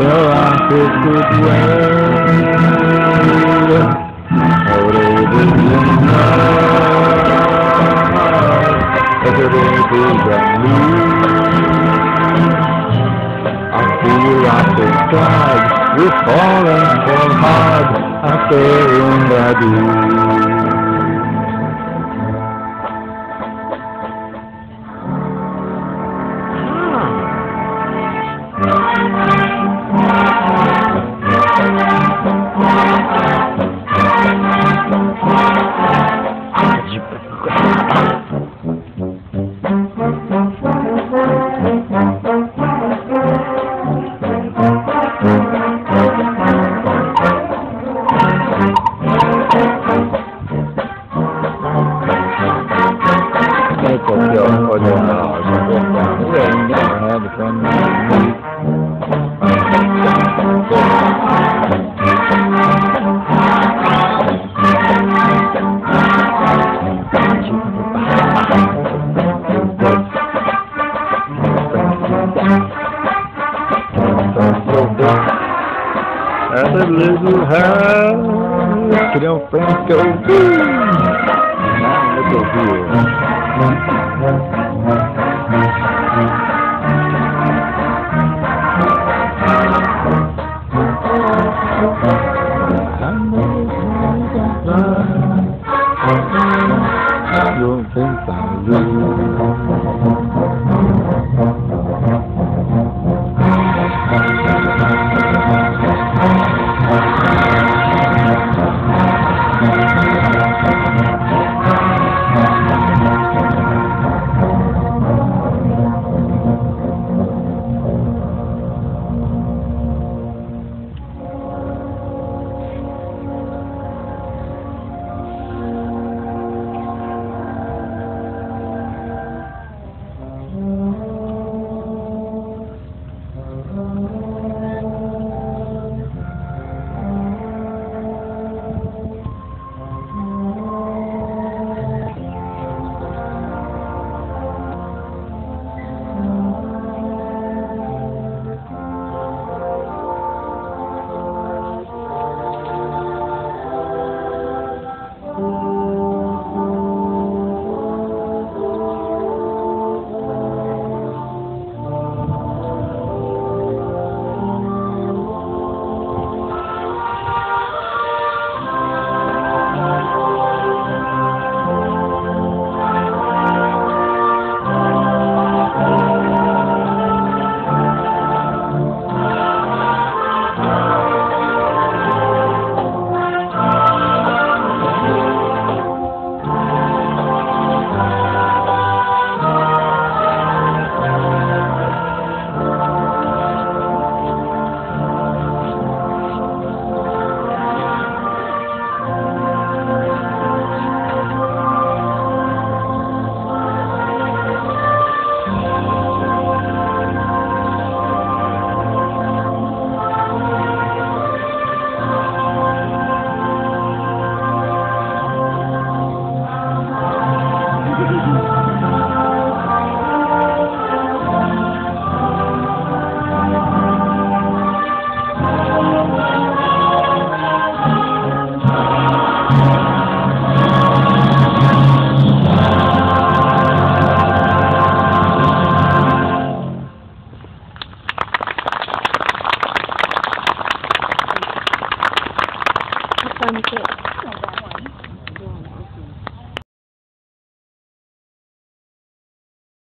well I could way. Oh, baby, you know, every baby got me. I feel like a god, we're falling so hard, I feel in the. At the little house, to go boo. Now over here. A. Your face I lose. into